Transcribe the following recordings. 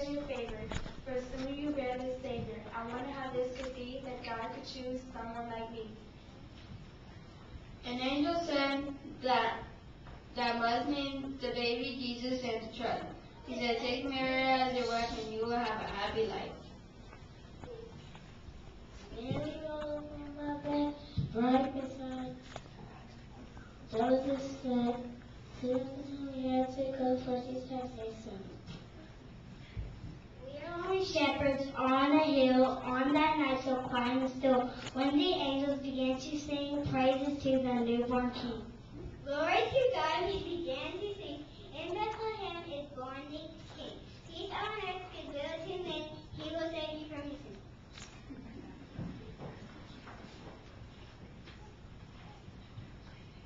says you're favored, for soon you bear the Savior. I wonder how this could be, that God could choose someone like me. An angel said that that must mean the baby Jesus sent to trust. He said, Take Mary as your wife and you will have a happy life. Mary rolled my bed, right beside Joseph said, Susan, we had to go for his say so. We are shepherds on a hill on that night so quiet and still when the angels began to sing praises to the newborn king. Glory to God, he began to sing. In Bethlehem is born the king. Peace on earth, goodwill to men. He will save you from your sins.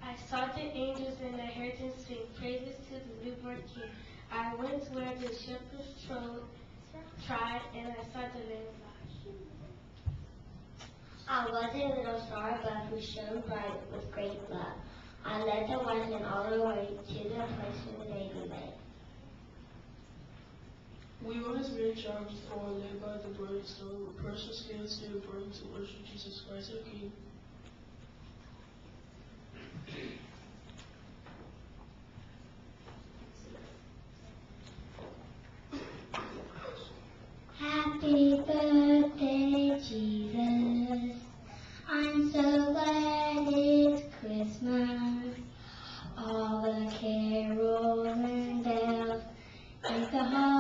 I saw the angels and I heard sing praises to the newborn king. I went where the shepherds trod, tried, and I saw the Lamb I was a little star above who shone bright with great love. I led the wise men all the way to the place where the baby lay. We wise men traveled far, led by the bright star, with precious gifts they bring to worship Jesus Christ our King. Baha.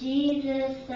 Jesus